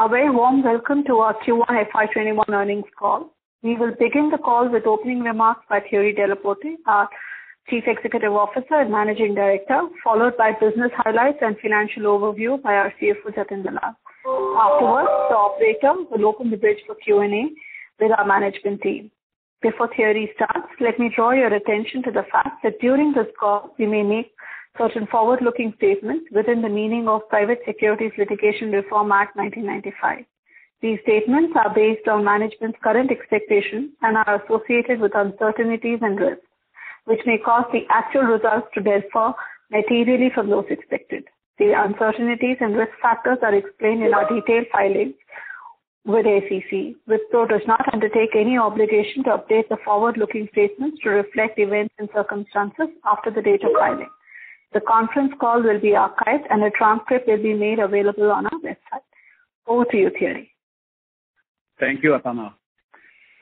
A very warm welcome to our Q1 FY 2021 earnings call. We will begin the call with opening remarks by Thierry Delaporte, our Chief Executive Officer and Managing Director, followed by business highlights and financial overview by our CFO, Jatin Dalal. Afterwards, the operator will open the bridge for Q&A with our management team. Before Thierry starts, let me draw your attention to the fact that during this call, we may make certain forward-looking statements within the meaning of Private Securities Litigation Reform Act 1995. These statements are based on management's current expectations and are associated with uncertainties and risks, which may cause the actual results to differ materially from those expected. The uncertainties and risk factors are explained in our detailed filings with SEC. Wipro does not undertake any obligation to update the forward-looking statements to reflect events and circumstances after the date of filing. The conference call will be archived, and a transcript will be made available on our website. Over to you, Thierry. Thank you, Aparna.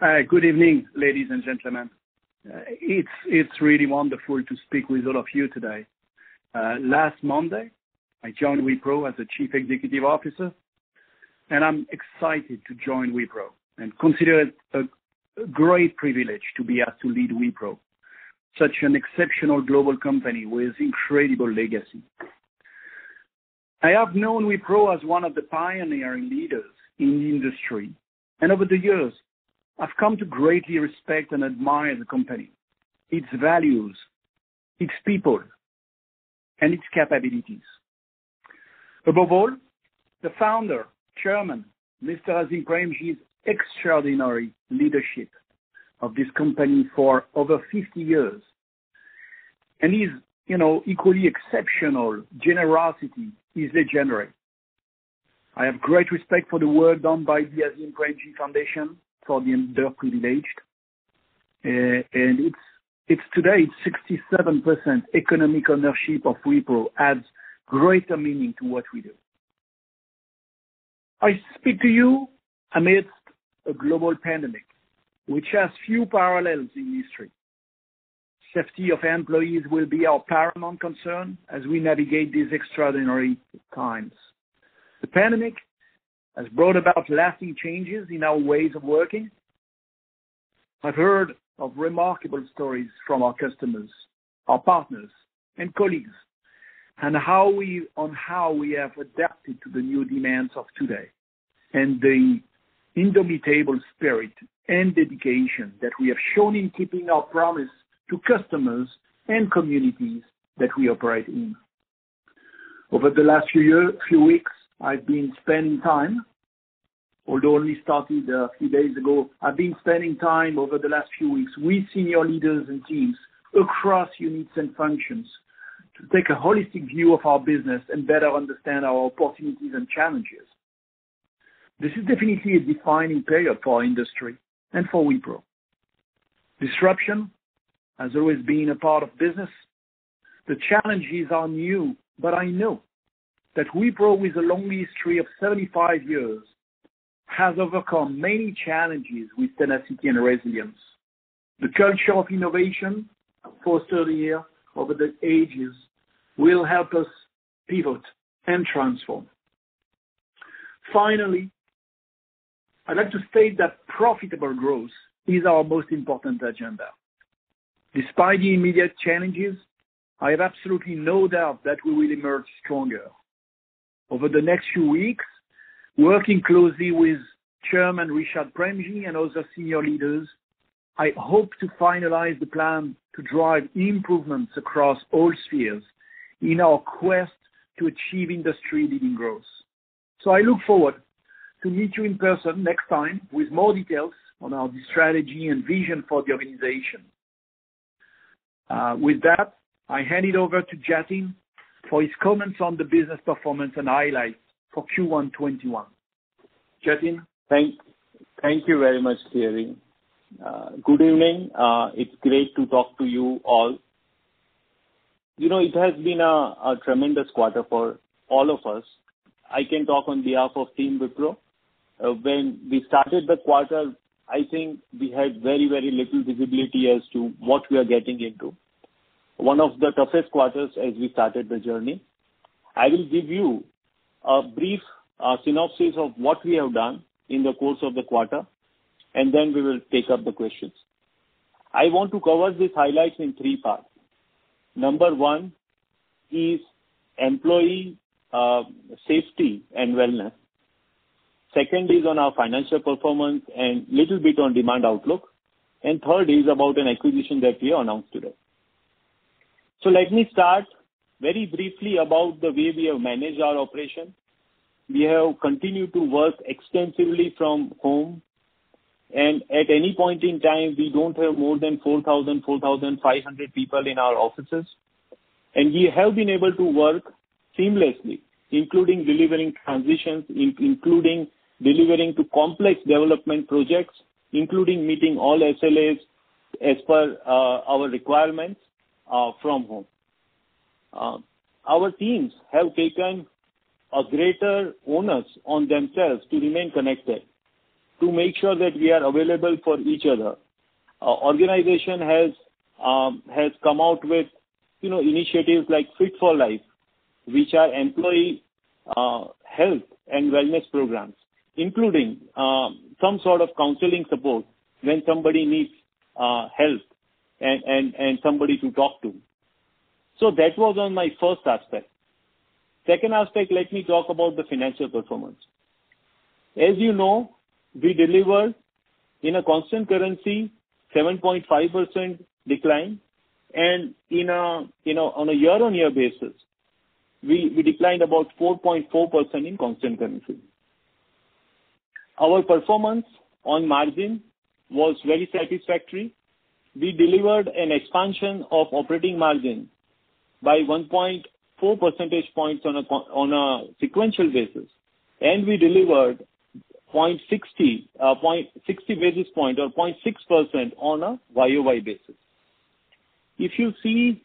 Uh, good evening, ladies and gentlemen. Uh, it's really wonderful to speak with all of you today. Uh, last Monday, I joined Wipro as the Chief Executive Officer, and I'm excited to join Wipro and consider it a great privilege to be asked to lead Wipro, such an exceptional global company with incredible legacy. I have known Wipro as one of the pioneering leaders in the industry, and over the years, I've come to greatly respect and admire the company, its values, its people, and its capabilities. Above all, the founder, Chairman, Mr. Azim Premji's extraordinary leadership of this company for over 50 years, and his you know, equally exceptional generosity is legendary. I have great respect for the work done by the Azim Premji Foundation for the Underprivileged, eh, and it's, it's today, 67% economic ownership of Wipro adds greater meaning to what we do. I speak to you amidst a global pandemic, which has few parallels in history. Safety of employees will be our paramount concern as we navigate these extraordinary times. The pandemic has brought about lasting changes in our ways of working. I've heard of remarkable stories from our customers, our partners, and colleagues and how we, on how we have adapted to the new demands of today and the indomitable spirit and dedication that we have shown in keeping our promise to customers and communities that we operate in. Over the last few few weeks, I've been spending time, although only started a few days ago, I've been spending time over the last few weeks with senior leaders and teams across units and functions to take a holistic view of our business and better understand our opportunities and challenges. This is definitely a defining period for our industry and for Wipro. Disruption has always been a part of business. The challenges are new, but I know that Wipro, with a long history of 75 years, has overcome many challenges with tenacity and resilience. The culture of innovation fostered here over the ages will help us pivot and transform. Finally, I'd like to state that profitable growth is our most important agenda. Despite the immediate challenges, I have absolutely no doubt that we will emerge stronger. Over the next few weeks, working closely with Chairman Rishad Premji and other senior leaders, I hope to finalize the plan to drive improvements across all spheres in our quest to achieve industry-leading growth. So I look forward to meet you in person next time with more details on our strategy and vision for the organization. With that, I hand it over to Jatin for his comments on the business performance and highlights for Q1 2021. Jatin? Thank thank you very much, Thierry. Good evening. Uh, it's great to talk to you all. You know, it has been a tremendous quarter for all of us. I can talk on behalf of Team Wipro. Uh, when we started the quarter, I think we had very very little visibility as to what we are getting into. One of the toughest quarters as we started the journey. I will give you a brief a synopsis of what we have done in the course of the quarter, and then we will take up the questions. I want to cover these highlights in three parts. Number one is employee uh, safety and wellness. Second is on our financial performance and little bit on demand outlook. Third is about an acquisition that we announced today. So let me start very briefly about the way we have managed our operation. We have continued to work extensively from home, and at any point in time, we don't have more than 4,000, 4,500 people in our offices. And we have been able to work seamlessly, including delivering transitions, including delivering to complex development projects, including meeting all SLAs as per uh, our requirements uh, from home. Uh, our teams have taken a greater onus on themselves to remain connected, to make sure that we are available for each other. Our organization has um, has come out with you know initiatives like Fit for Life, which are employee health and wellness programs, including uh, some sort of counseling support when somebody needs uh, help and and and somebody to talk to. So that was on my first aspect. Second aspect, let me talk about the financial performance. As you know, we delivered in a constant currency 7.5% decline, and in a you know on a year-on-year basis, we we declined about 4.4% in constant currency. Our performance on margin was very satisfactory. We delivered an expansion of operating margin by 1.4 percentage points on a co on a sequential basis, and we delivered uh, 0.60 basis point or 0.6% on a YOY basis. If you see,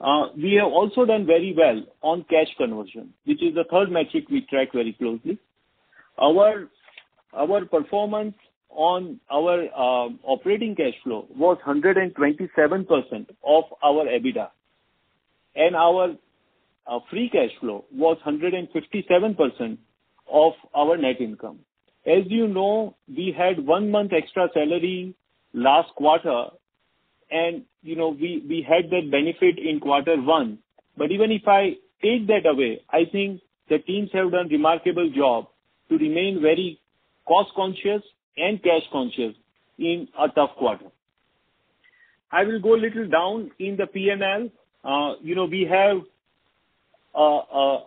uh, we have also done very well on cash conversion, which is the third metric we track very closely. Our performance on our uh, operating cash flow was 127% of our EBITDA, and our uh, free cash flow was 157% of our net income. As you know, we had one month extra salary last quarter, and you know we had that benefit in quarter one. But even if I take that away, I think the teams have done remarkable job to remain very cost-conscious and cash-conscious in a tough quarter. I will go a little down in the P&L. Uh, you know, we have uh, uh,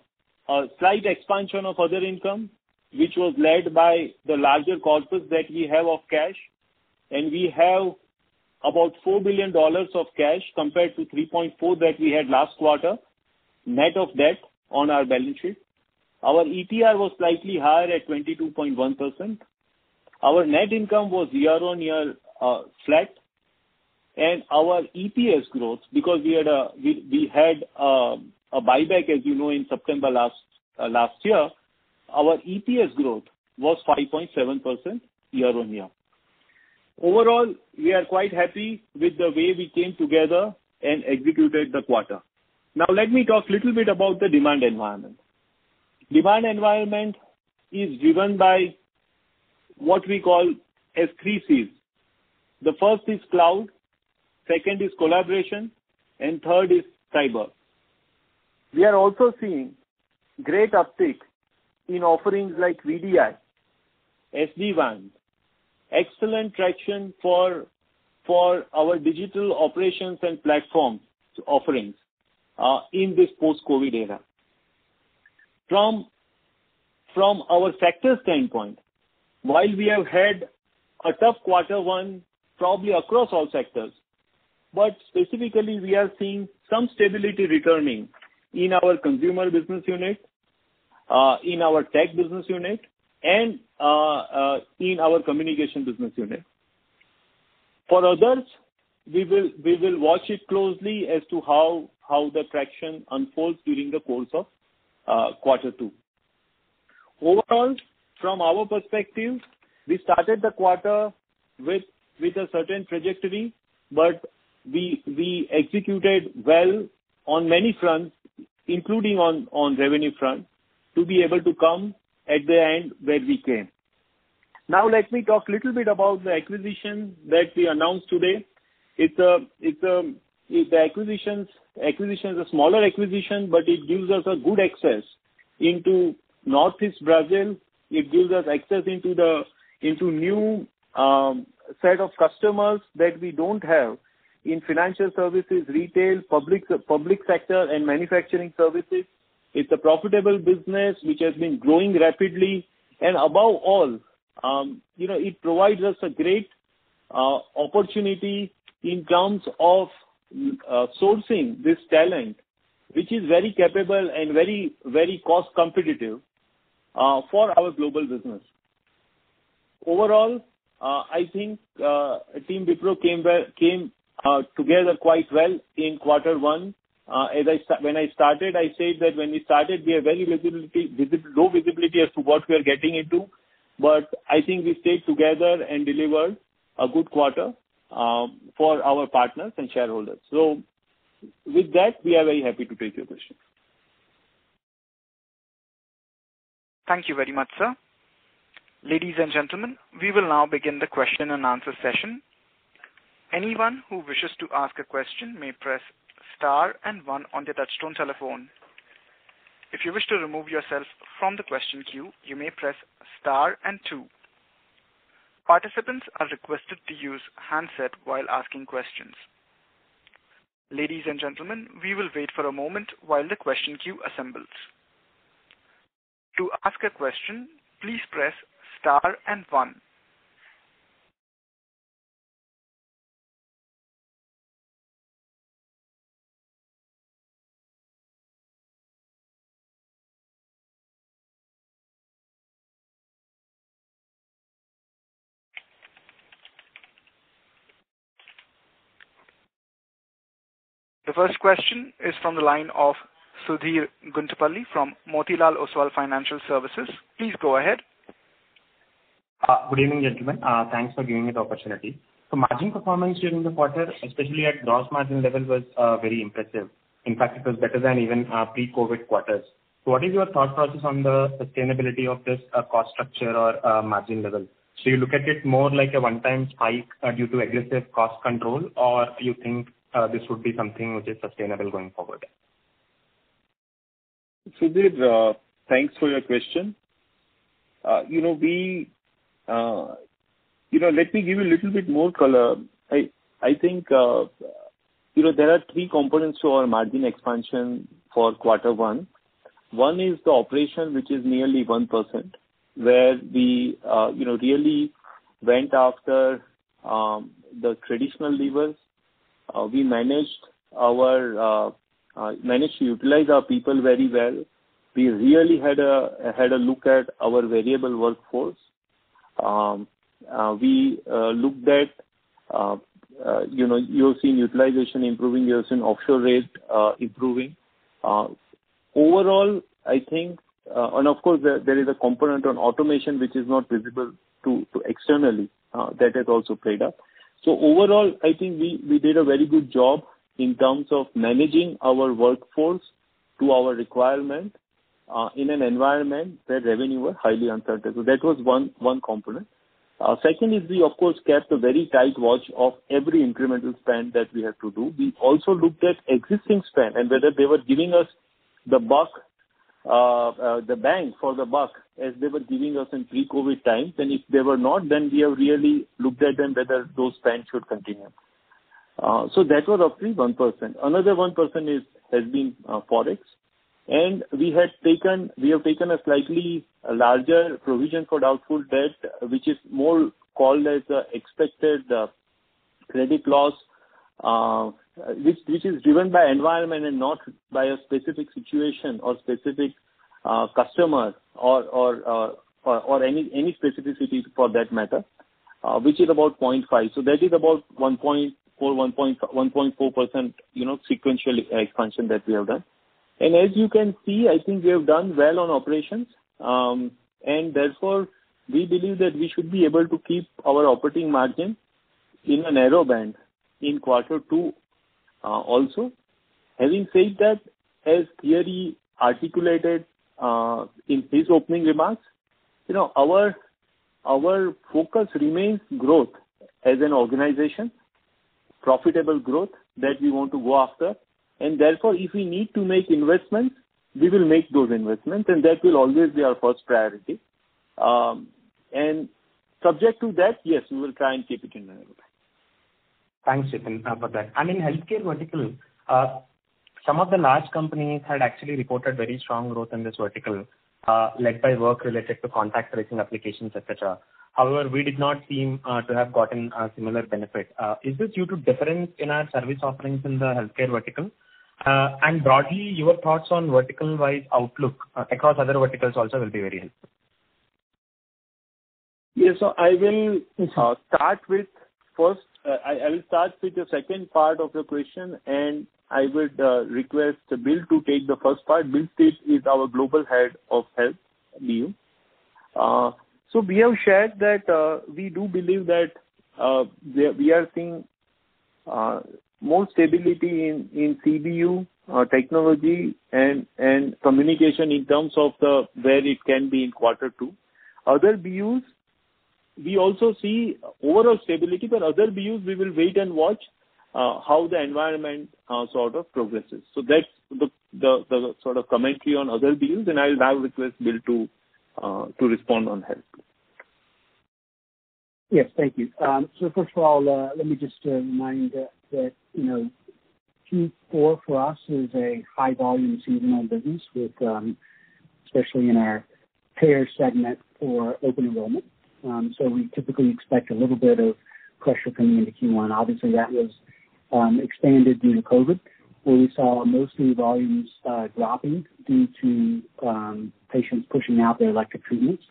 a slight expansion of other income, which was led by the larger corpus that we have of cash, and we have about $4 billion of cash compared to $3.4 billion that we had last quarter, net of debt on our balance sheet. Our ETR was slightly higher at 22.1%. Our net income was year-on-year uh, flat, and our EPS growth, because we had had um, a buyback, as you know, in September last uh, last year, our EPS growth was 5.7% year-on-year. Overall, we are quite happy with the way we came together and executed the quarter. Now let me talk a little bit about the demand environment. Demand environment is driven by what we call as three Cs. The first is cloud, second is collaboration, and third is cyber. We are also seeing great uptick in offerings like VDI, SD-WAN, excellent traction for for our digital operations and platforms offerings uh, in this post-COVID era. From from our sector standpoint, while we have had a tough quarter one, probably across all sectors, but specifically, we are seeing some stability returning in our consumer business unit, uh, in our tech business unit, and uh, uh, in our communication business unit. For others, we will we will watch it closely as to how how the traction unfolds during the course of Uh, quarter two. Overall, from our perspective, we started the quarter with with a certain trajectory, but we we executed well on many fronts, including on revenue front, to be able to come at the end where we came. Now let me talk a little bit about the acquisition that we announced today. The acquisition is a smaller acquisition, but it gives us a good access into Northeast Brazil. It gives us access into the into new set of customers that we don't have in financial services, retail, public public sector, and manufacturing services. It's a profitable business which has been growing rapidly. And above all, um you know, it provides us a great opportunity in terms of Uh, sourcing this talent, which is very capable and very very cost competitive uh, for our global business. Overall, uh, I think Team Wipro came together quite well in quarter one. Uh as I when I started, I said that when we started, we had very low visibility as to what we are getting into. But I think we stayed together and delivered a good quarter Uh, for our partners and shareholders. So with that, we are very happy to take your questions. Thank you very much, sir. Ladies and gentlemen, we will now begin the question and answer session. Anyone who wishes to ask a question may press star and one on their touchtone telephone. If you wish to remove yourself from the question queue, you may press star and two. Participants are requested to use handset while asking questions. Ladies and gentlemen, we will wait for a moment while the question queue assembles. To ask a question, please press star and one. The first question is from the line of Sudheer Guntupalli from Motilal Oswal Financial Services. Please go ahead. Uh, good evening, gentlemen. Uh, thanks for giving me the opportunity. Margin performance during the quarter, especially at gross margin level, was uh, very impressive. In fact, it was better than even pre-COVID quarters. So what is your thought process on the sustainability of this cost structure or margin level? So you look at it more like a one-time spike due to aggressive cost control, or you think Uh, this would be something which is sustainable going forward? Sudheer, uh, thanks for your question. Uh, you know, we, you know, let me give you a little bit more color. I I think you know, there are three components to our margin expansion for quarter one. One is the operation, which is nearly 1%, where we you know, really went after um, the traditional levers. Uh, we managed our uh, uh, managed to utilize our people very well. We really had a had a look at our variable workforce. Um, we looked at, you know you have seen utilization improving, you have seen offshore rate improving. Overall, I think, and of course, there is a component on automation which is not visible to externally. That has also played up. So overall, I think we we did a very good job in terms of managing our workforce to our requirement uh, in an environment where revenue was highly uncertain. So that was one one component. Uh, second is we, of course, kept a very tight watch of every incremental spend that we had to do. We also looked at existing spend and whether they were giving us the Uh, uh, bang for the buck as they were giving us in pre-COVID times. And if they were not, then we have really looked at them whether those spends should continue. Uh, so that was roughly 1%. Another 1% is has been Forex. And we had taken we have taken a slightly larger provision for doubtful debt, which is more called as expected credit loss, which is driven by environment and not by a specific situation or specific uh, customer or uh, or or any any specificity for that matter, uh, which is about 0.5. So That is about 1.4% you know, sequential expansion that we have done. And as you can see, I think we have done well on operations. Um, and therefore, we believe that we should be able to keep our operating margin in a narrow band in quarter two also. Having said that, as Thierry articulated in his opening remarks, you know, our our focus remains growth as an organization, profitable growth that we want to go after. And therefore, if we need to make investments, we will make those investments, and that will always be our first priority. Um and subject to that, yes, we will try and keep it in line. Thanks, Jatin, uh, for that. And in healthcare vertical, uh, some of the large companies had actually reported very strong growth in this vertical, uh, led by work related to contact tracing applications, et cetera. However, we did not seem to have gotten a similar benefit. Is this due to difference in our service offerings in the healthcare vertical? Uh and broadly, your thoughts on vertical-wise outlook across other verticals also will be very helpful. Yes. So I will start with Uh, the second part of your question, and I would uh, request Bill to take the first part. Bill Stith is our Global Head of Health BU. Uh, we have shared that we do believe that we are seeing more stability in CBU technology and communication in terms of the where it can be in quarter two. Other BUs, we also see overall stability, but other BUs, we will wait and watch uh, how the environment uh, sort of progresses. So that's the sort of commentary on other BUs, and I will now request Bill to uh, to respond on health. Yes. Thank you. Um, first of all, let me just remind that you know Q4 for us is a high volume seasonal business, with, um, especially in our payer segment for open enrollment. Um, we typically expect a little bit of pressure coming into Q1. Obviously, that was um, expanded due to COVID, where we saw mostly volumes uh, dropping due to um, patients pushing out their elective treatments,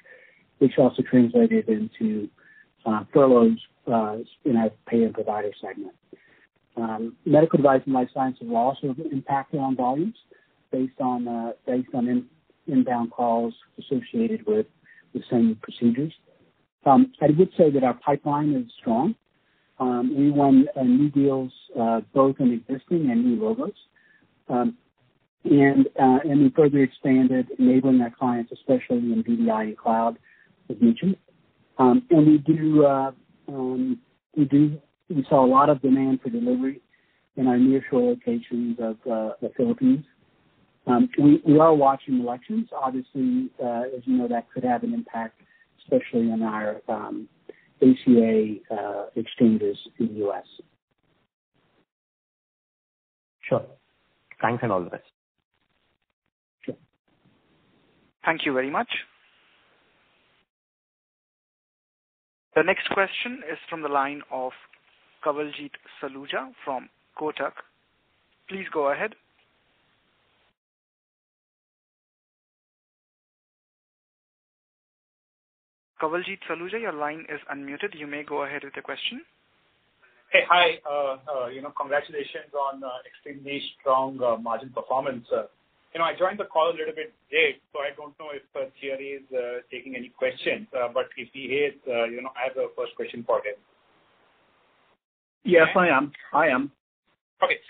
which also translated into uh, furloughs uh, in our payer provider segment. Medical device and life sciences will also impacted on volumes based on uh based on inbound calls associated with the same procedures. Um, I would say that our pipeline is strong. Um, we won uh, new deals uh, both in existing and new logos. Um, and uh, and we further expanded enabling our clients, especially in VDI and cloud, as mentioned. We do uh um we do we saw a lot of demand for delivery in our nearshore locations of the Philippines. We are watching elections. Obviously, as you know, that could have an impact, especially in our um, ACA uh, exchanges in the U.S. Sure. Thanks, and all the best. Sure. Thank you very much. The next question is from the line of Kawaljeet Saluja from Kotak. Please go ahead. Kawaljeet Saluja, your line is unmuted. You may go ahead with the question. Hey. Hi. Uh, uh, you know, congratulations on uh, extremely strong margin performance. You know, I joined the call a little bit late, so I don't know if Thierry is taking any questions. Uh but if he is, you know, I have a first question for him. Yes, I am. I am. Okay.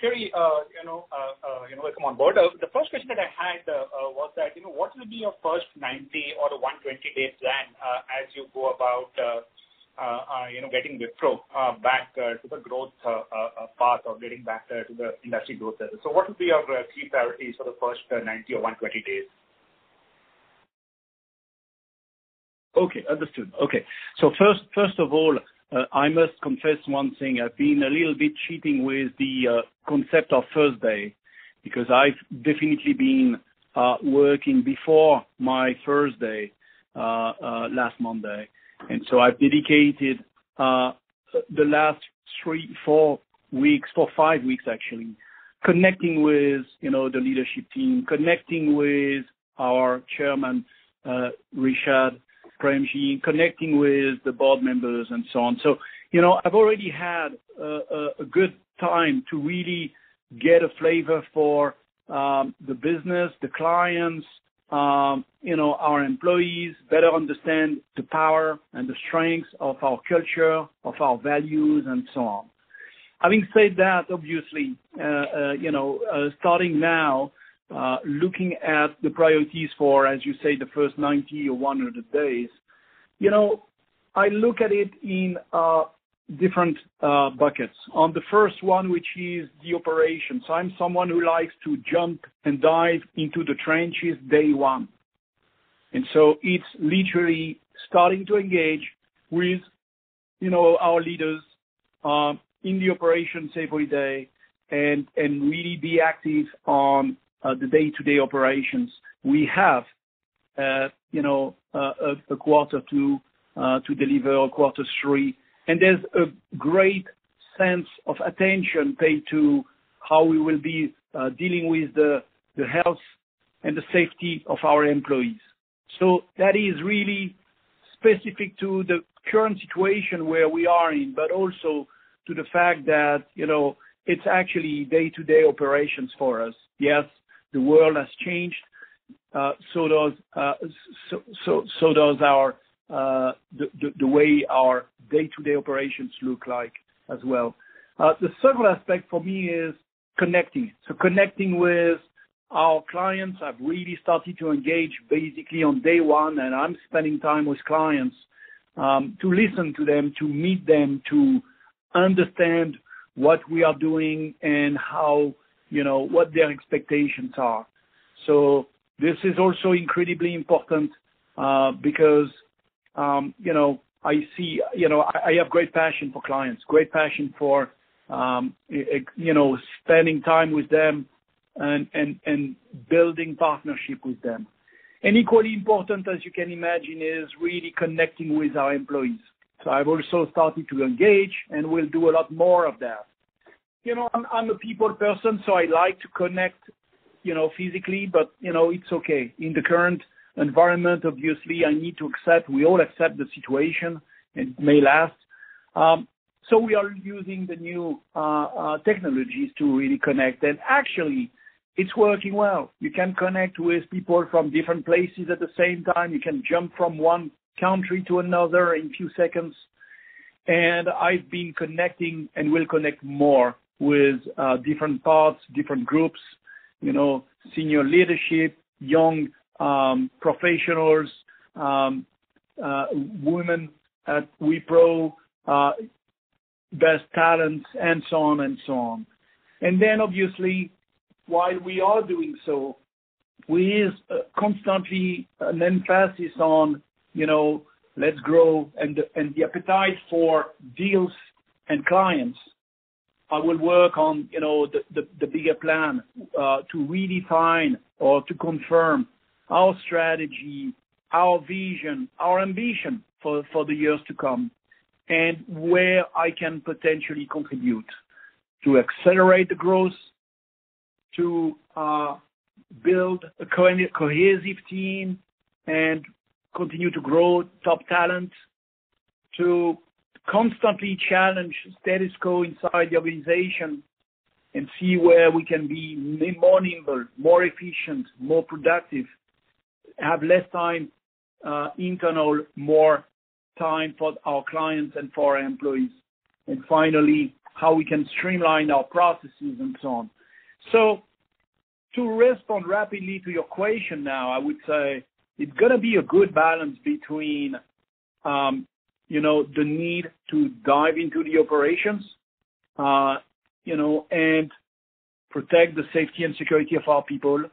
Thierry, uh, uh, uh, you know, welcome on board. The first question that I had was that, you know, what will be your first 90 or 120-day plan as you go about you know, getting Wipro back to the growth path or getting back to the industry growth level? What will be your key priorities for the first 90 or 120 days? Okay, understood. Okay. First of all, Uh, I must confess one thing. I've been a little bit cheating with the uh, concept of first day, because I've definitely been uh, working before my first day last Monday. And so I've dedicated the last three, four weeks, four, five weeks actually, connecting with you know, the leadership team, connecting with our Chairman, Rishad Connecting with the board members and so on. So, you know, I've already had a good time to really get a flavor for um, the business, the clients, um, you know, our employees, better understand the power and the strengths of our culture, of our values, and so on. Having said that, obviously, uh, uh, you know, uh, starting now, looking at the priorities for, as you say, the first 90 or 100 days, You know, I look at it in uh, different uh, buckets. On the first one, which is the operations. I'm someone who likes to jump and dive into the trenches day one. And so it's literally starting to engage with you know, our leaders um, in the operations every day and really be active on Uh, the day-to-day operations. We have uh, you know, uh, a quarter two to deliver, or quarter three, and there's a great sense of attention paid to how we will be dealing with the health and the safety of our employees. So that is really specific to the current situation where we are in, but also to the fact that you know, it's actually day-to-day operations for us. Yes, the world has changed, Uh, so does uh, so, so, so does our uh, the the way our day-to-day operations look like as well. The second aspect for me is connecting. So connecting with our clients. I've really started to engage basically on day one, and I'm spending time with clients um, to listen to them, to meet them, to understand what we are doing and what their expectations are. So this is also incredibly important uh, because um, you know, I see, you know, I have great passion for clients, great passion for um, you know, spending time with them and and and building partnership with them. And equally important, as you can imagine, is really connecting with our employees. So I've also started to engage, and we'll do a lot more of that. I'm a people person, so I like to connect you know, physically, but you know, it's okay. In the current environment, obviously, I need to accept, we all accept the situation, it may last. Um, so we are using the new technologies to really connect. And actually, it's working well. You can connect with people from different places at the same time. You can jump from one country to another in a few seconds. And I've been connecting and will connect more with uh, different parts, different groups, you know, senior leadership, young um, professionals, um, uh, women at Wipro, best talents, and so on. And so on. And then obviously, while we are doing so, we is constantly an emphasis on you know, let's grow and, and the appetite for deals and clients. I will work on you know, the bigger plan uh, to redefine or to confirm our strategy, our vision, our ambition for for the years to come, and where I can potentially contribute to accelerate the growth, to uh, build a cohesive team and continue to grow top talent, to constantly challenge status quo inside the organization and see where we can be more nimble, more efficient, more productive, have less time uh, internal, more time for our clients and for our employees. And finally, how we can streamline our processes and so on. So to respond rapidly to your question now, I would say it's going to be a good balance between the need to dive into the operations uh, you know, and protect the safety and security of our people,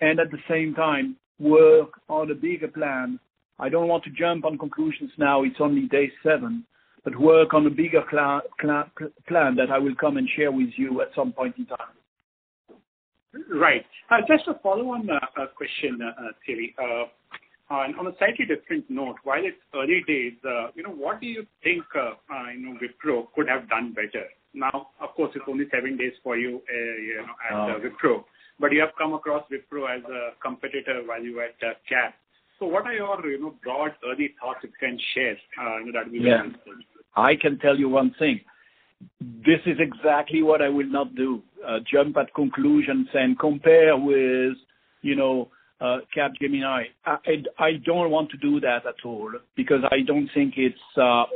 and at the same time, work on a bigger plan. I don't want to jump on conclusions now, it's only day seven, but work on a bigger plan that I will come and share with you at some point in time. Right. Uh, Just a follow-on uh, question, uh, Thierry. On a slightly different note, while it's early days, uh, you know, what do you think uh, uh, Wipro could have done better? Now, of course, it's only seven days for you at oh. Wipro, but you have come across Wipro as a competitor while you were at Cap. So, what are your broad early thoughts you can share that we can- I can tell you one thing. This is exactly what I will not do, jump at conclusions and compare with Capgemini. I I don't want to do that at all because I don't think it's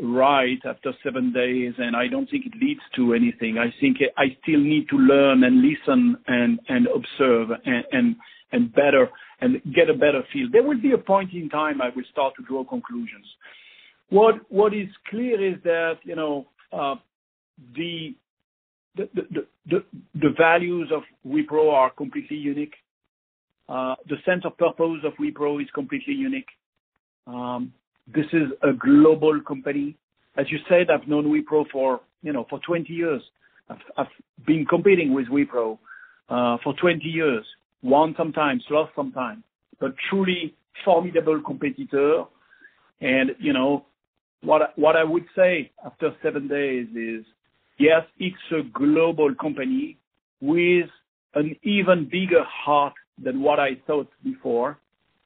right after seven days, and I don't think it leads to anything. I think I still need to learn and listen and and observe and and and better and get a better feel. There will be a point in time I will start to draw conclusions. What is clear is that you know, uh the the the values of Wipro are completely unique. The sense of purpose of Wipro is completely unique. Um this is a global company. As you said, I've known Wipro for you know for 20 years. I've been competing with Wipro uh, for 20 years, won sometimes, lost sometimes, but truly formidable competitor. And you know what what I would say after seven days is, yes, it's a global company with an even bigger heart than what I thought before.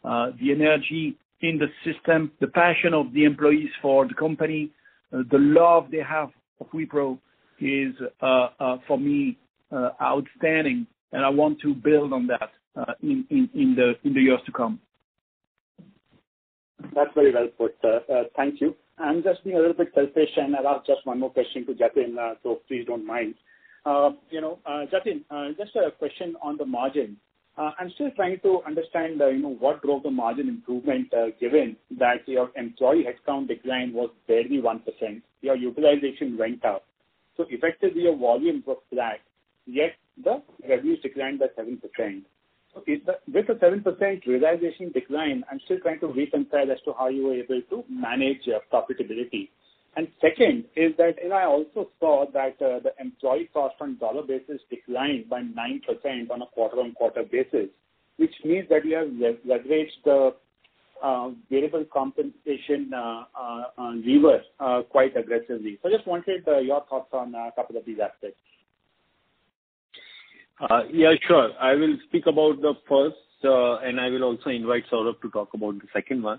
Uh, the energy in the system, the passion of the employees for the company, uh, the love they have of Wipro is, uh, for me, outstanding, and I want to build on that in in the in the years to come. That's very well put. Thank you. I'm just being a little bit selfish, and I'll ask just one more question to Jatin, so please don't mind. Uh you know uh Jatin, just a question on the margin. I'm still trying to understand uh you know what drove the margin improvement, given that your employee headcount decline was barely 1%, your utilization went up. So effectively, your volumes were flat, yet the revenues declined by 7%. So with a 7% realization decline, I'm still trying to reconcile as to how you were able to manage profitability. Second is that, I also saw that uh, the employee cost on dollar basis declined by 9% on a quarter-on-quarter basis, which means that you have leveraged the uh, variable compensation uh, levers quite aggressively. So I just wanted your thoughts on a couple of these aspects. Yeah, sure. I will speak about the first, and I will also invite Saurabh to talk about the second one.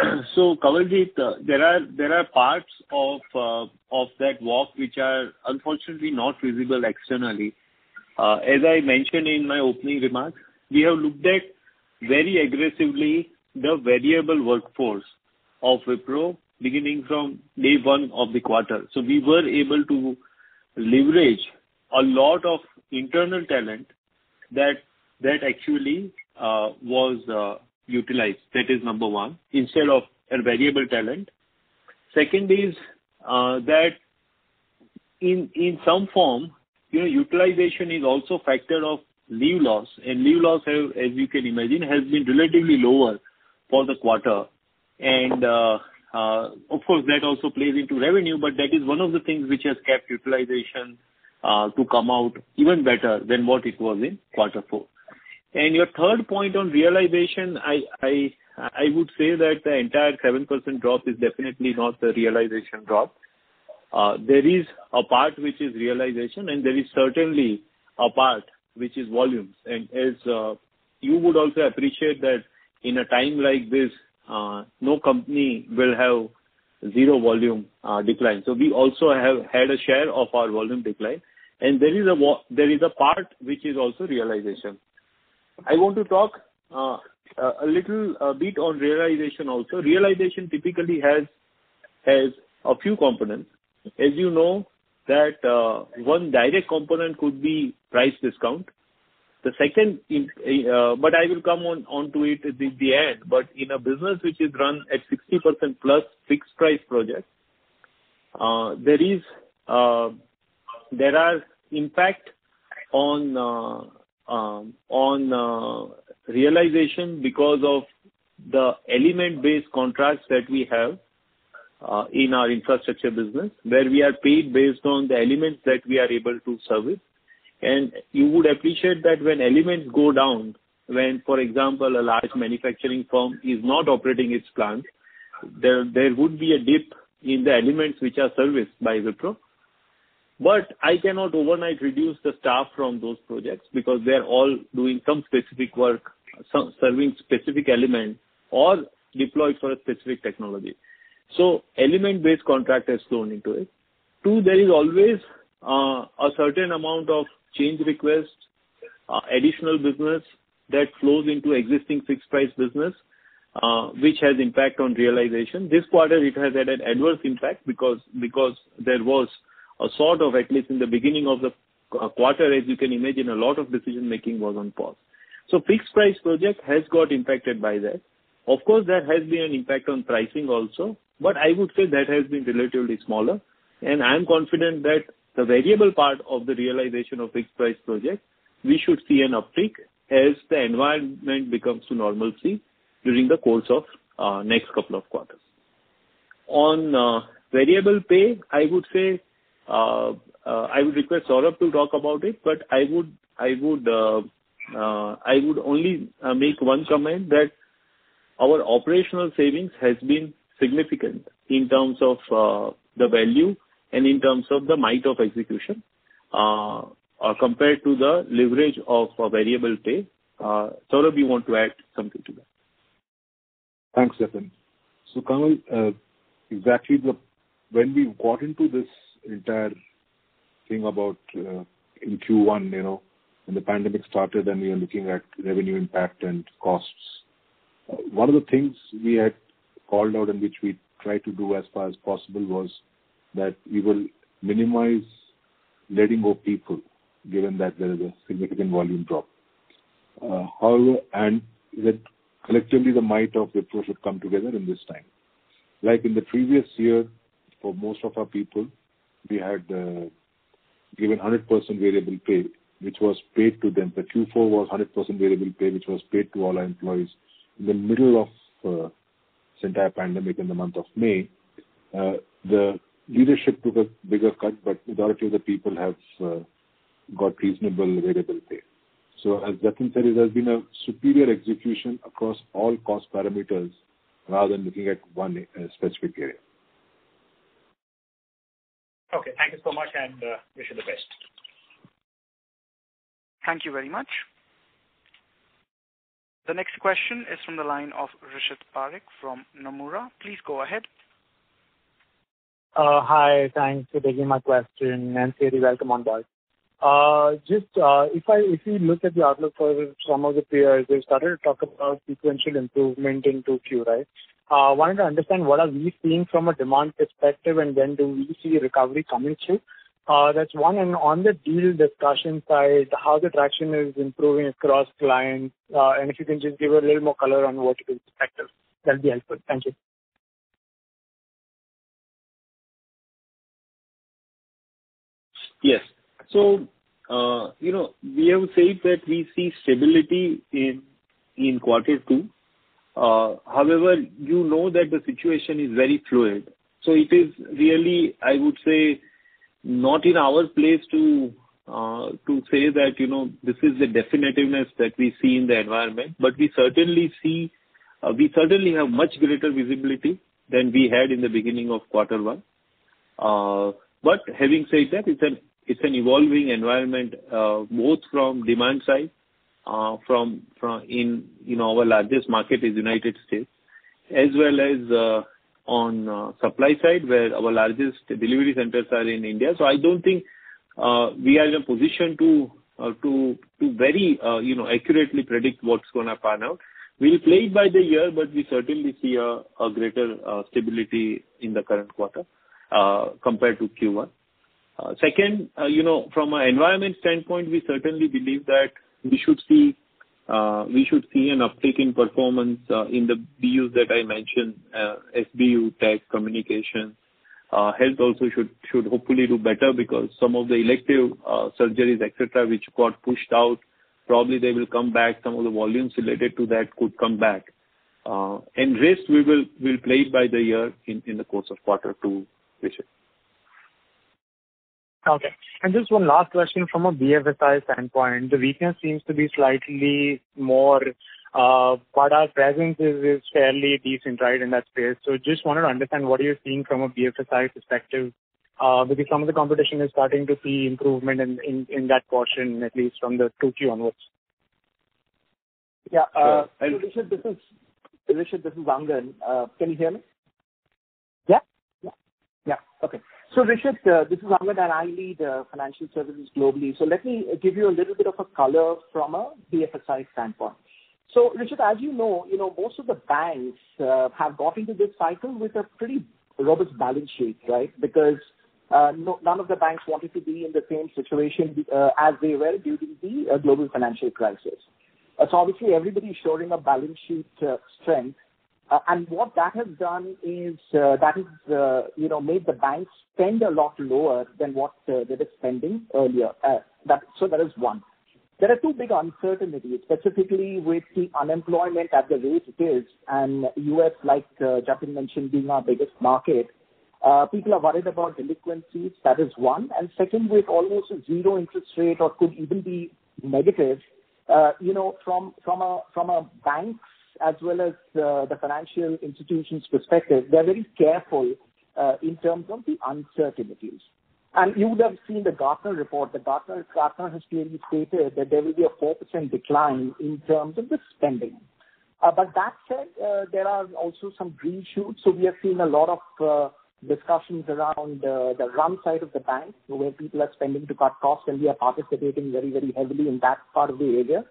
Kawaljeet, uh, there are there are parts of uh, of that walk which are unfortunately not visible externally. Uh, as I mentioned in my opening remarks, we have looked at very aggressively the variable workforce of Wipro beginning from day one of the quarter. So we were able to leverage a lot of internal talent that that actually was utilized. That is number one, instead of a variable talent. Second is uh, that in in some form, you know, utilization is also a factor of leave loss, and leave loss, have, as you can imagine, has been relatively lower for the quarter. And uh, uh, of course, that also plays into revenue, but that is one of the things which has kept utilization to come out even better than what it was in quarter four. And your third point on realization, I I would say that the entire 7% drop is definitely not the realization drop. Uh, there is a part which is realization, and there is certainly a part which is volumes. And as uh, you would also appreciate that in a time like this, uh, no company will have zero volume decline. So we also have had a share of our volume decline, and there is a, there is a part which is also realization. I want to talk uh, a little bit on realization also. Realization typically has a few components. As you know that uh, one direct component could be price discount. The second, uh, but I will come on onto it at the end. But in a business which is run at 60% plus fixed price project, projects, there are impact Um, on uh, realization because of the element-based contracts that we have uh, in our infrastructure business, where we are paid based on the elements that we are able to service. And you would appreciate that when elements go down, when, for example, a large manufacturing firm is not operating its plant, there there would be a dip in the elements which are serviced by Wipro. I cannot overnight reduce the staff from those projects because they're all doing some specific work, serving specific element or deployed for a specific technology. So Element-based contract has flown into it. Two, there is always uh, a certain amount of change requests, uh, additional business that flows into existing fixed price business, uh, which has impact on realization. This quarter, it has had an adverse impact because because there was sort of, at least in the beginning of the quarter, as you can imagine, a lot of decision-making was on pause. So fixed price project has got impacted by that. Of course, there has been an impact on pricing also, but I would say that has been relatively smaller. And I'm confident that the variable part of the realization of fixed price project, we should see an uptick as the environment becomes to normalcy during the course of uh, next couple of quarters. On uh, variable pay, I would Uh, uh, request Saurabh to talk about it, but I would I would uh uh I would only uh, make one comment that our operational savings has been significant in terms of the value and in terms of the might of execution, compared to the leverage of variable pay. Saurabh, you want to add something to that? Thanks, Jatin. Kawal, exactly the when we got into this entire thing about uh, in Q1, you know, when the pandemic started and we were looking at revenue impact and costs, uh, one of the things we had called out and which we tried to do as far as possible was that we will minimize letting go people, given that there is a significant volume drop. Uh, however, and that collectively the might of Wipro should come together in this time. Like in the previous year, for most of our people, we had uh, given 100% variable pay, which was paid to them. The Q4 was 100% variable pay, which was paid to all our employees. In the middle of uh, this entire pandemic in the month of May, uh, the leadership took a bigger cut, but majority of the people have got reasonable variable pay. So as Jatin said, it has been a superior execution across all cost parameters rather than looking at one specific area. Okay. Thank you so much, and uh, wish you the best. Thank you very much. The next question is from the line of Rishit Parikh from Nomura. Please go ahead. Uh, hi. Thanks for taking my question, and Thierry, welcome on board. Uh, just, uh if I if you look at the outlook for some of the peers, they started to talk about sequential improvement in 2Q, right? Uh, wanted to understand what are we seeing from a demand perspective, and when do we see recovery coming through? Uh, that's one. And on the deal discussion side, how the traction is improving across clients, uh, and if you can just give a little more color on what you expect, that'd be helpful. Thank you. Yes. So uh you know, we have said that we see stability in in quarter two. However, you know that the situation is very fluid. So it is really, I would say, not in our place to uh to say that you know, this is the definitiveness that we see in the environment. But we certainly see, we certainly have much greater visibility than we had in the beginning of quarter one. Uh but having said that, it's an it's an evolving environment, both from demand side, Uh, in you know our largest market is United States, as well as uh, on uh, supply side, where our largest delivery centers are in India. So I don't think we are in a position to uh to to very you know accurately predict what's to pan out. We'll play it by the ear, but we certainly see a greater stability in the current quarter compared to Q1. Second, you know, from an environment standpoint, we certainly believe that we should see uh we should see an uptick in performance in the BUs that I mentioned, SBU, Tech, Communication. Health also should should hopefully do better because some of the elective surgeries, et cetera, which got pushed out, probably they will come back. Some of the volumes related to that could come back. Uh and rest, we'll will play it by the year in in the course of quarter two, Rishit. Okay. And just one last question from a BFSI standpoint. The weakness seems to be slightly more, uh, but our presence is fairly decent, right, in that space. So just wanted to understand what you're seeing from a BFSI perspective, uh, because some of the competition is starting to see improvement in that portion, at least from the 2Q onwards. Yeah. Uh, Rishit, this is Angan. Can you hear me? Yeah. Yeah. Okay. Rishit, uh, this is Angan, and I lead uh, financial services globally. So let me give you a little bit of a color from a BFSI standpoint. Rishit, as you know, you know, most of the banks uh, have got into this cycle with a pretty robust balance sheet, right? Because none of the banks wanted to be in the same situation as they were during the global financial crisis. So, obviously everybody's showing a balance sheet strength. Uh, and what that has done is uh, that has uh, you know, made the banks spend a lot lower than what they were spending earlier. Uh that so that is one. There are two big uncertainties, specifically with the unemployment at the rate it is, and U.S., like Jatin mentioned, being our biggest market. People are worried about delinquencies. That is one. And Second, with almost a zero interest rate or could even be negative, you know, from, from a from a bank's as well as uh, the financial institution's perspective, they're very careful uh, in terms of the uncertainties. And you would have seen the Gartner report. The Gartner has clearly stated that there will be a 4% decline in terms of the spending. Uh, but that said, there are also some green shoots. So we have seen a lot of discussions around the run side of the bank, where people are spending to cut costs, and we are participating very, very heavily in that part of the area.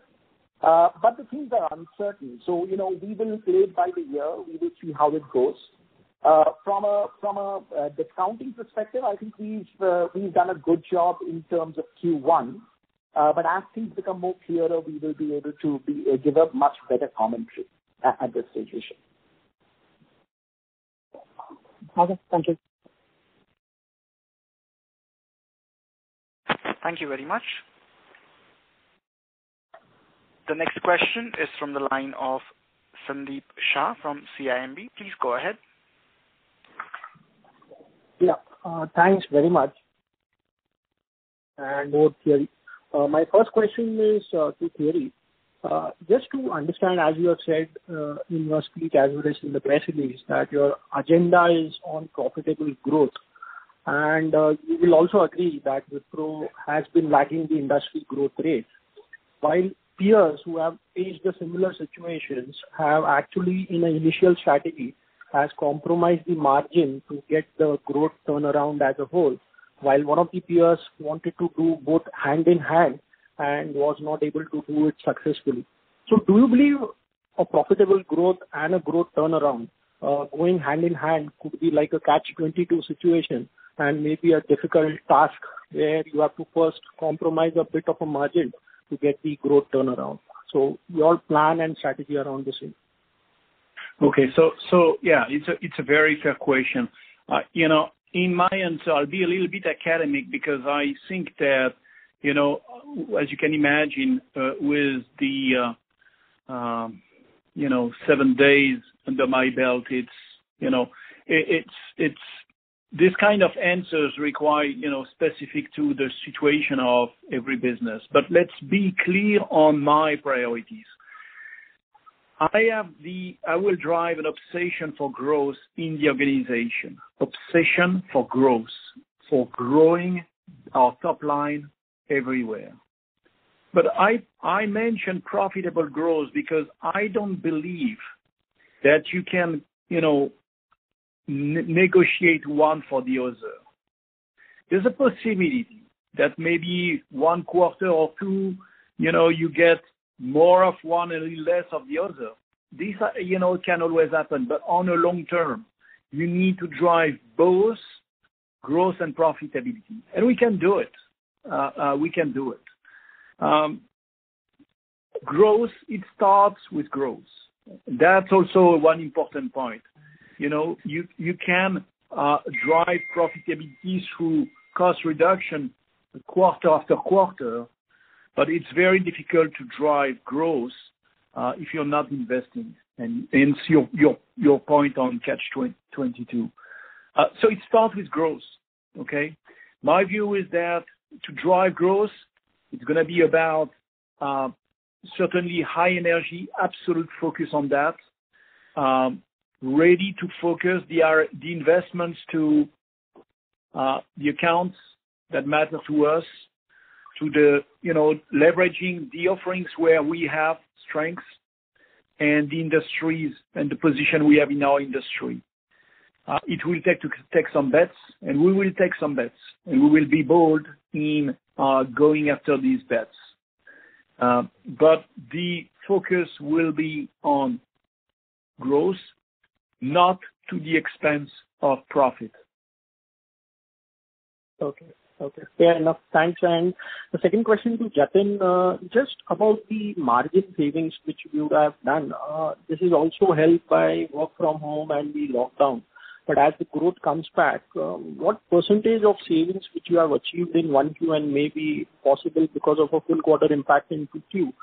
The things are uncertain. So, you know, we will play it by the year. We will see how it goes. Uh from a from a uh discounting perspective, I think we've uh we've done a good job in terms of Q1. Uh but as things become more clearer, we will be able to give a much better commentary at this stage, Rishit. Okay. Thank you. Thank you very much. The next question is from the line of Sandeep Shah from CIMB. Please go ahead. Yeah. Uh, thanks very much. Both Thierry. Uh, my first question is uh, to Thierry. Just to understand, as you have said in your speech as well as in the press release, that your agenda is on profitable growth. And you will also agree that Wipro has been lagging the industry growth rate, while peers who have faced the similar situations have actually, in an initial strategy, has compromised the margin to get the growth turnaround as a whole, while one of the peers wanted to do both hand in hand and was not able to do it successfully. So do you believe a profitable growth and a growth turnaround uh, going hand in hand could be like a catch-22 situation and maybe a difficult task where you have to first compromise a bit of a margin to get the growth turnaround? So your plan and strategy around the same. Okay. So so yeah, it's a very fair question. Uh you know, in my answer, I'll be a little bit academic because I think that, you know, uh as you can imagine, with the seven days under my belt, this kind of answers require you know, specific to the situation of every business. But let's be clear on my priorities. I have the, I will drive an obsession for growth in the organization. Obsession for growth, for growing our top line everywhere. But I I mention profitable growth because I don't believe that you can negotiate one for the other. There's a possibility that maybe one quarter or two, you know, you get more of one and less of the other. This you know, can always happen, but on a long term, you need to drive both growth and profitability. And we can do it. Uh, uh, we can do it. Um, growth, it starts with growth. That's also one important point. You know, you you can uh, drive profitability through cost reduction quarter after quarter, but it's very difficult to drive growth uh, if you're not investing, and hence your your point on catch-22. Uh, it starts with growth. Okay? My view is that to drive growth, it's going to be about certainly high energy, absolute focus on that. Um, Ready to focus the investments to uh, the accounts that matter to us, to the you know, leveraging the offerings where we have strengths and the industries and the position we have in our industry. Uh, it will take to take some bets, and we will take some bets, and we will be bold in uh, going after these bets. But the focus will be on growth, not to the expense of profit. Okay. Okay, fair enough. Thanks. And the second question to Jatin, uh, just about the margin savings which you have done. Uh, this is also helped by work from home and the lockdown. But as the growth comes back, uh, what percentage of savings which you have achieved in 1Q and may be possible because of a full quarter impact in 2Q,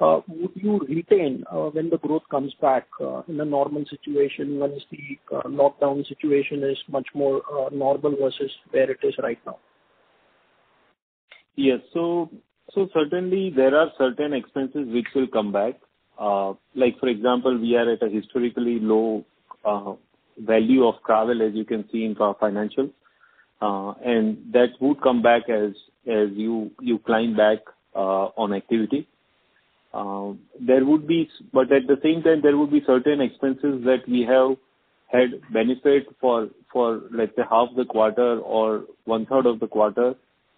Uh, would you retain uh, when the growth comes back uh, in a normal situation, once the lockdown situation is much more normal versus where it is right now? Yes. So so certainly there are certain expenses which will come back. Like for example, we are at a historically low value of travel, as you can see in our financials. And that would come back as as you you climb back on activity. Uh, at the same time, there would be certain expenses that we have had benefit for, for let's say, half the quarter or one-third of the quarter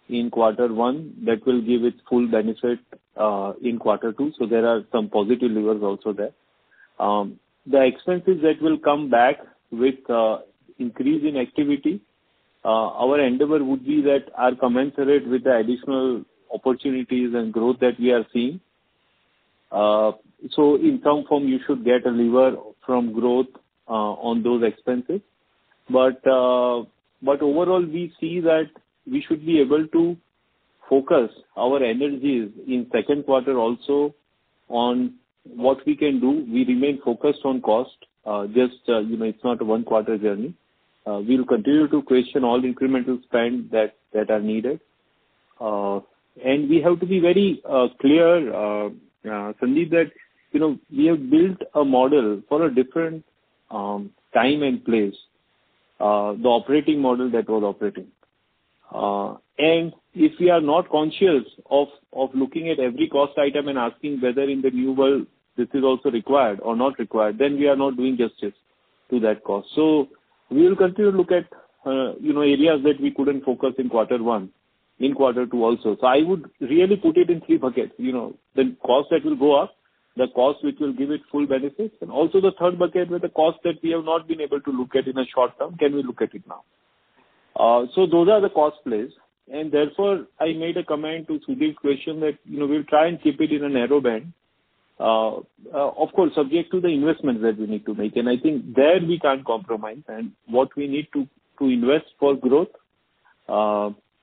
in quarter one that will give its full benefit uh, in quarter two. So There are some positive levers also there. Um the expenses that will come back with uh, increase in activity, our endeavor would be that are commensurate with the additional opportunities and growth that we are seeing. In some form, you should get a lever from growth on those expenses. But uh but overall, we see that we should be able to focus our energies in second quarter also on what we can do. We remain focused on cost. Uh just uh you know it's not a one-quarter journey. We'll continue to question all incremental spend that that are needed. Uh and we have to be very clear, Sandeep, that you know, we have built a model for a different um, time and place, uh, the operating model that was operating. Uh and if we are not conscious of of looking at every cost item and asking whether in the new world this is also required or not required, then we are not doing justice to that cost. So we will continue to look at uh, you know, areas that we couldn't focus in quarter one, in quarter two also. So I would really put it in three buckets. You know, the cost that will go up, the cost which will give it full benefits, and also the third bucket with the cost that we have not been able to look at in a short term, can we look at it now? Uh so those are the cost plays. And therefore, I made a comment to Sudheer's question that you know, we'll try and keep it in a narrow band. Uh, of course, subject to the investments that we need to make. And I think there we can't compromise. And what we need to to invest for growth,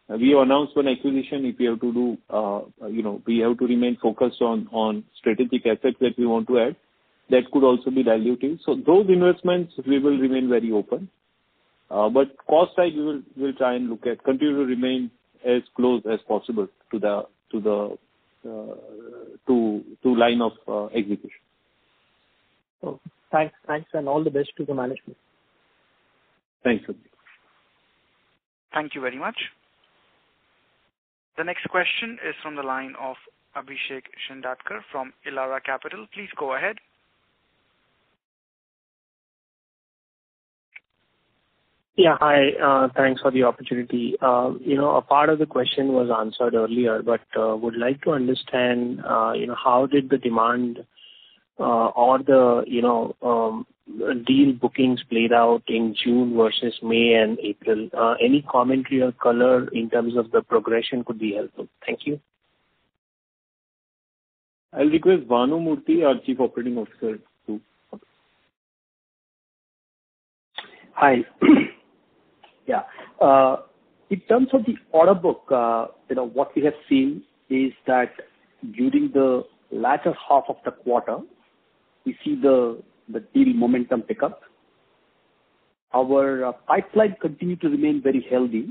we have announced one acquisition. If we have to do, uh, you know, we have to remain focused on strategic assets that we want to add, that could also be dilutive. So those investments, we will remain very open. Uh, but, cost side, we'll try and look at, continue to remain as close as possible to the to the uh to to line of uh, execution. Okay. Thanks. Thanks, and all the best to the management. Thanks, Sandeep. Thank you very much. The next question is from the line of Abhishek Shindadkar from Elara Capital. Please go ahead. Yeah. Hi. Uh, thanks for the opportunity. Uh, you know, a part of the question was answered earlier, but uh, would like to understand you know, how did the demand or the um, deal bookings played out in June versus May and April. Uh, any commentary or color in terms of the progression could be helpful. Thank you. I'll request Bhanumurthy, our Chief Operating Officer, to. Hi. Yeah. Uh, in terms of the order book, uh, you know, what we have seen is that during the latter half of the quarter, we see the deal momentum pick up. Our uh, pipeline continued to remain very healthy,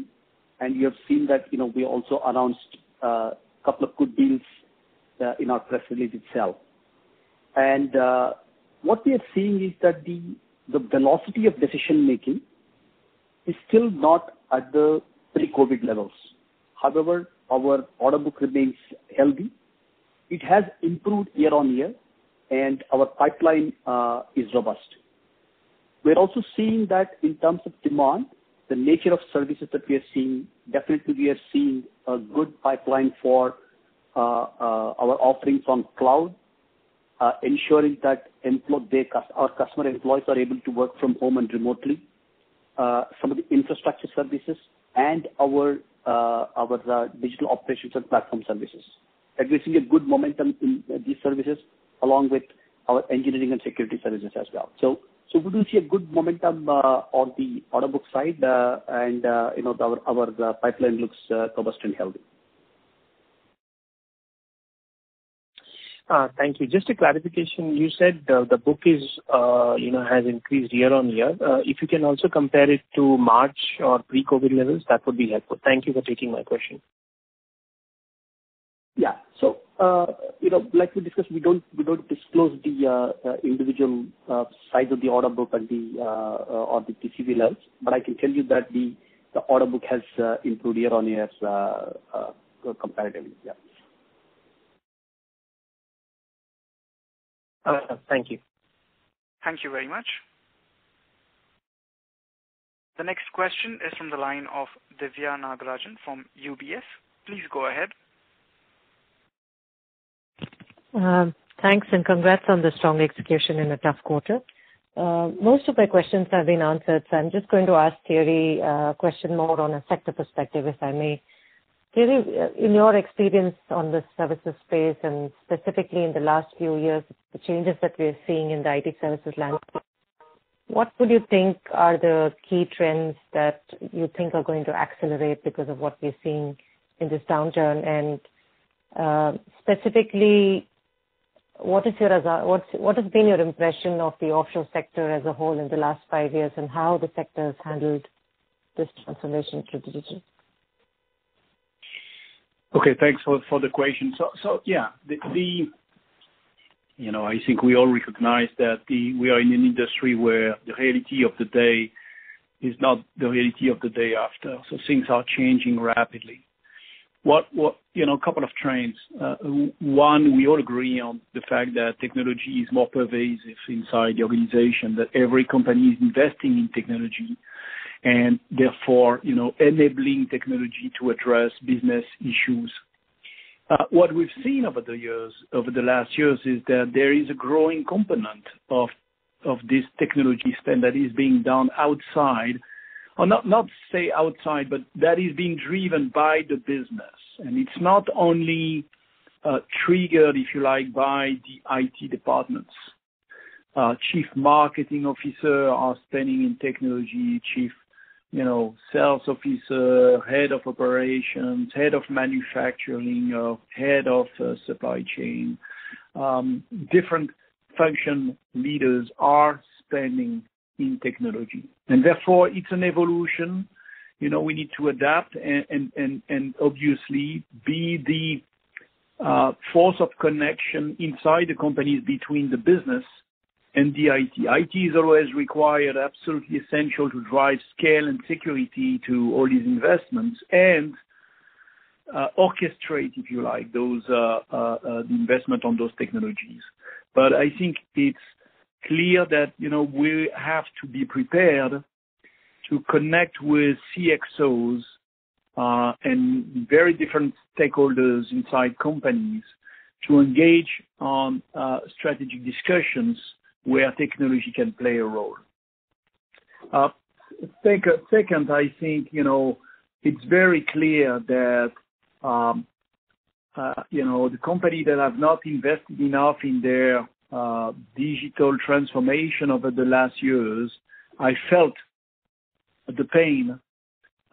and you have seen that you know, we also announced a couple of good deals uh, in our press release itself. And what we are seeing is that the the velocity of decision-making is still not at the pre-COVID levels. However, our order book remains healthy. It has improved year-on-year, and our pipeline uh, is robust. We're also seeing that in terms of demand, the nature of services that we are seeing, definitely we are seeing a good pipeline for uh, uh, our offerings on cloud, ensuring that our customer employees are able to work from home and remotely. Some of the infrastructure services and our our digital operations and platform services. We're seeing a good momentum in these services along with our engineering and security services as well. So so we do see a good momentum uh, on the order book side, uh, and uh you know our our uh, pipeline looks robust and healthy. Thank you. Just a clarification. You said the book is uh you know has increased year-on-year. If you can also compare it to March or pre-COVID levels, that would be helpful. Thank you for taking my question. Yeah. Uh, you know, like we discussed, we don't we don't disclose the uh, uh, individual size of the order book and the or the TCV levels. But I can tell you that the the order book has improved year-on-year comparatively. Yeah. Thank you. Thank you very much. The next question is from the line of Diviya Nagarajan from UBS. Please go ahead. Um, thanks, and congrats on the strong execution in a tough quarter. Uh, most of my questions have been answered, so I'm just going to ask Thierry uh, a question more on a sector perspective, if I may. Thierry, uh, in your experience on the services space, and specifically in the last few years, the changes that we're seeing in the IT services landscape, what would you think are the key trends that you think are going to accelerate because of what we're seeing in this downturn? Uh, specifically, what is your, what's, what has been your impression of the offshore sector as a whole in the last five years, and how the sector has handled this transformation to digital? Okay, thanks for the question. So, so yeah, the, the, you know, I think we all recognize that the, we are in an industry where the reality of the day is not the reality of the day after. So things are changing rapidly. A couple of trends. Uh, one, we all agree on the fact that technology is more pervasive inside the organization, that every company is investing in technology, and therefore, you know, enabling technology to address business issues. Uh, what we've seen over the years, over the last years is that there is a growing component of of this technology spend that is being done outside, or not say outside, but that is being driven by the business. And it's not only uh, triggered, if you like, by the IT departments. Uh, chief marketing officer are spending in technology, chief you know, sales officer, head of operations, head of manufacturing, uh, head of supply chain. Um, different function leaders are spending in technology. And therefore, it's an evolution. You know, we need to adapt and and, and, obviously be the uh, force of connection inside the companies between the business and the IT. IT is always required, absolutely essential to drive scale and security to all these investments and uh, orchestrate, if you like, those uh, uh, the investment on those technologies. But I think it's clear that you know we have to be prepared to connect with CXOs, uh and very different stakeholders inside companies to engage on uh strategic discussions where technology can play a role. Second, I think, you know it's very clear that um uh you know the company that have not invested enough in their digital transformation over the last years, I felt the pain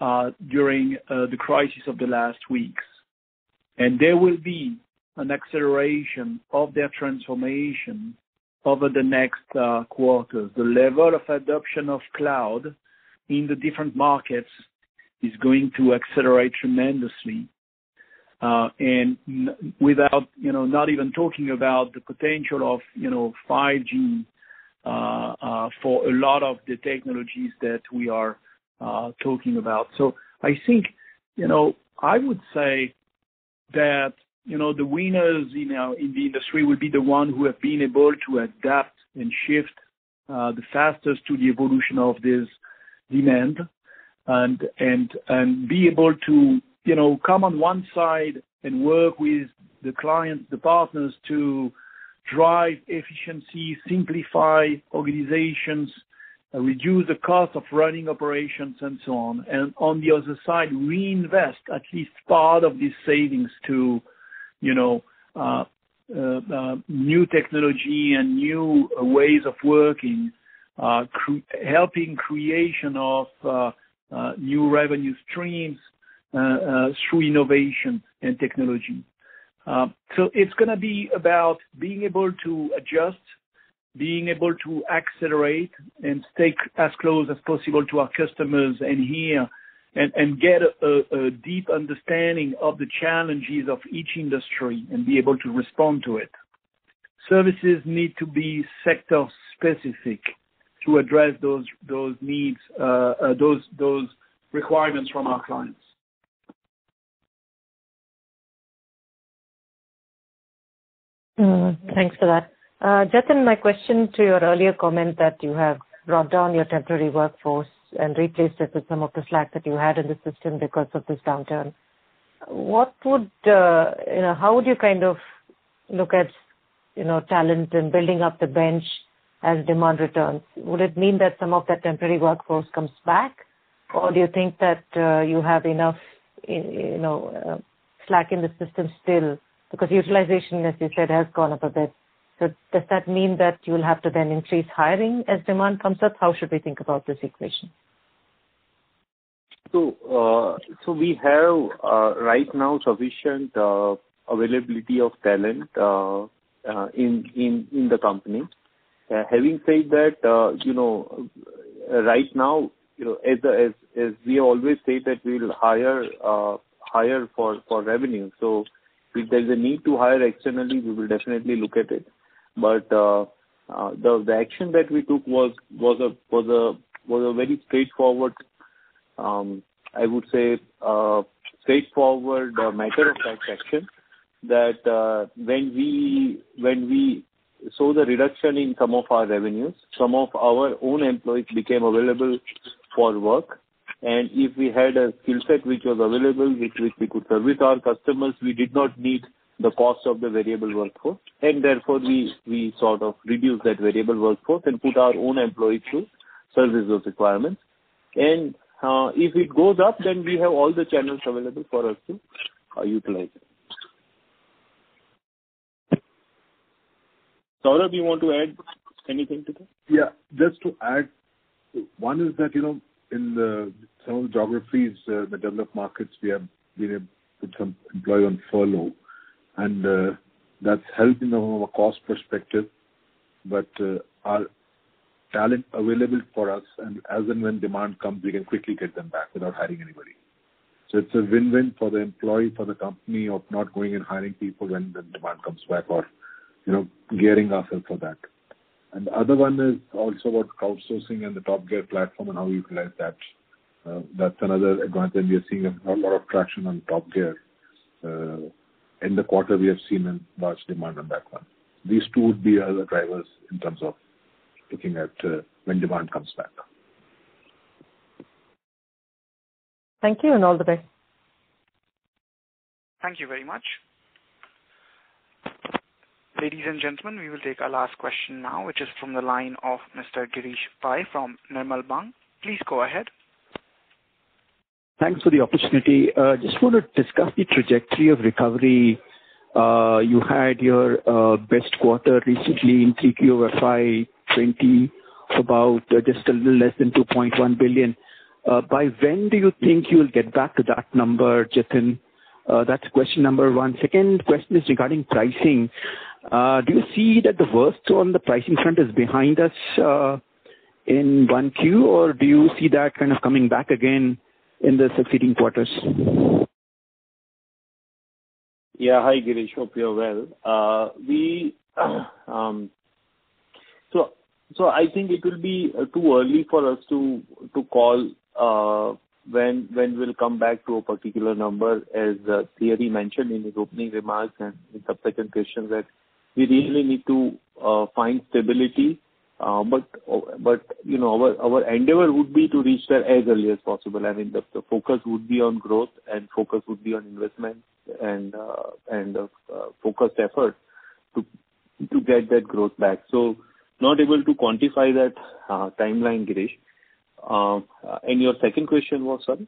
uh, during uh, the crisis of the last weeks. And there will be an acceleration of their transformation over the next uh, quarters. The level of adoption of cloud in the different markets is going to accelerate tremendously. Uh, and without you know, not even talking about the potential of you know, 5G uh, uh, for a lot of the technologies that we are talking about. So I think, you know, I would say that you know, the winners in the industry will be the one who have been able to adapt and shift the fastest to the evolution of this demand and and and be able to come on one side and work with the clients, the partners to drive efficiency, simplify organizations, uh, reduce the cost of running operations, and so on. And on the other side, reinvest at least part of these savings to you know, uh, uh, uh new technology and new uh, ways of working, helping creation of new revenue streams Uh, uh, through innovation and technology. Uh so it's going to be about being able to adjust, being able to accelerate and stay as close as possible to our customers and hear and get a deep understanding of the challenges of each industry and be able to respond to it. Services need to be sector specific to address those those needs, uh, those those requirements from our clients. Mm-hmm. Thanks for that. Uh, Jatin, my question to your earlier comment that you have brought down your temporary workforce and replaced it with some of the slack that you had in the system because of this downturn. What would uh you know, how would you kind of look at you know, talent and building up the bench as demand returns? Would it mean that some of that temporary workforce comes back? Or do you think that uh, you have enough you know, uh, slack in the system still? Because utilization, as you said, has gone up a bit. So does that mean that you'll have to then increase hiring as demand comes up? How should we think about this equation? So uh, so we have uh, right now sufficient uh, availability of talent in in the company. Having said that, you know, right now, you know, as we always say that we'll hire hire for for revenue. If there's a need to hire externally, we will definitely look at it. But uh, uh, the the action that we took was a was a was a very straightforward, um, I would say, uh, straightforward matter of fact action that when we when we saw the reduction in some of our revenues, some of our own employees became available for work. And if we had a skill set which was available, which we could service our customers, we did not need the cost of the variable workforce. And therefore, we sort of reduced that variable workforce and put our own employees to service those requirements. And uh, if it goes up, then we have all the channels available for us to utilize it. Saurabh, you want to add anything to that? Yeah. Just to add, one is that, in some of the geographies, uh, the developed markets, we have been able to put some employee on furlough, and uh, that's helping from a cost perspective. But uh, our talent available for us, and as and when demand comes, we can quickly get them back without hiring anybody. So it's a win-win for the employee, for the company of not going and hiring people when the demand comes back or you know, gearing ourselves for that. And the other one is also about crowdsourcing and the Top Gear platform and how we utilize that. Uh, that's another advantage. We are seeing a lot of traction on Top Gear. Uh, in the quarter, we have seen a large demand on that one. These two would be other drivers in terms of looking at uh, when demand comes back. Thank you, and all the best. Thank you very much. Ladies and gentlemen, we will take our last question now, which is from the line of Mr. Girish Pai from Nirmal Bang. Please go ahead. Thanks for the opportunity. Uh, just want to discuss the trajectory of recovery. Uh, you had your uh, best quarter recently in 3Q of FY 2020, about just a little less than $2.1 billion. By when do you think you'll get back to that number, Jatin? Uh, that's question number one. Second question is regarding pricing. Uh, do you see that the worst on the pricing front is behind us uh, in 1Q, or do you see that kind of coming back again in the succeeding quarters? Yeah. Hi, Girish. Hope you're well. We um, so I think it will be too early for us to call when when we'll come back to a particular number, as uh, Thierry mentioned in his opening remarks and in subsequent questions, that we really need to uh, find stability uh, But but You know, our endeavor would be to reach there as early as possible. I mean, the focus would be on growth and focus would be on investment and and focused effort to get that growth back. So not able to quantify that timeline, Girish. Um, uh, and your second question was, sorry?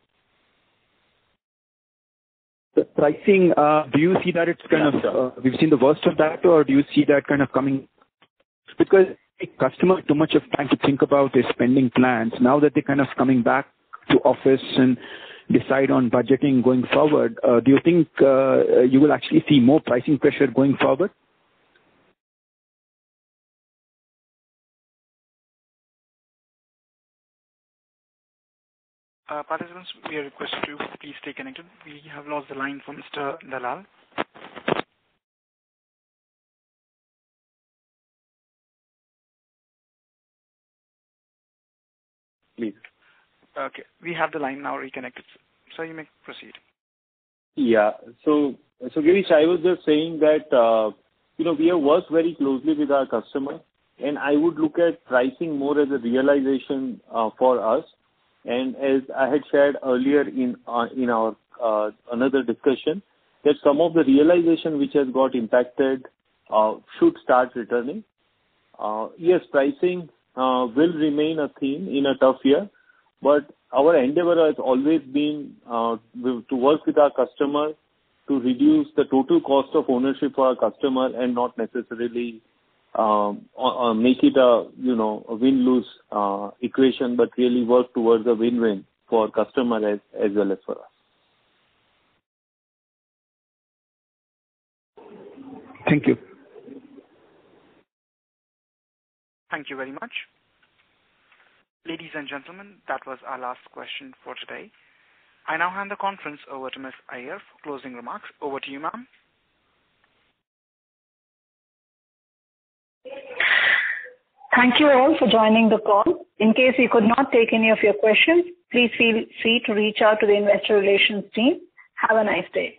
The pricing, uh, do you see that it's kind of, uh, we've seen the worst of that, or do you see that kind of coming? Because customers too much of time to think about their spending plans. Now that they're kind of coming back to office and decide on budgeting going forward, do you think you will actually see more pricing pressure going forward? Uh, participants, we are requested to please stay connected. We have lost the line for Mr. Dalal. Please. Okay. We have the line now reconnected. Sir, you may proceed. Yeah. So Girish, I was just saying that, uh, you know, we have worked very closely with our customer, and I would look at pricing more as a realization uh, for us. And as I had shared earlier in uh, in our uh, another discussion, that some of the realization which has got impacted uh, should start returning. Yes, pricing will remain a theme in a tough year, but our endeavor has always been to work with our customer to reduce the total cost of ownership for our customer and not necessarily Um, make it a, you know, a win-lose uh, equation, but really work towards a win-win for customer as well as for us. Thank you. Thank you very much. Ladies and gentlemen, that was our last question for today. I now hand the conference over to Ms. Iyer for closing remarks. Over to you, ma'am. Thank you all for joining the call. In case we could not take any of your questions, please feel free to reach out to the investor relations team. Have a nice day.